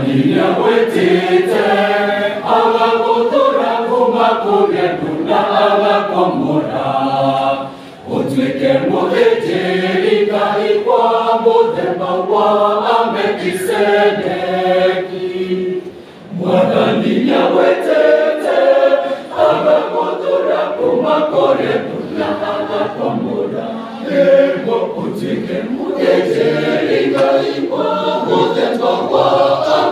Maniyakwetite abakotora kumakuya tuna abakomora Otweke mudejerika ikwa mudemba wa amekisedeki Mwakaniyakwetite abakotora kumakuya tuna abakomora Ego otweke mudejerika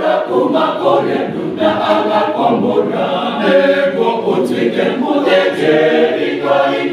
Mora kuma kore duda ala kombora. Ego otike mudeje ikoi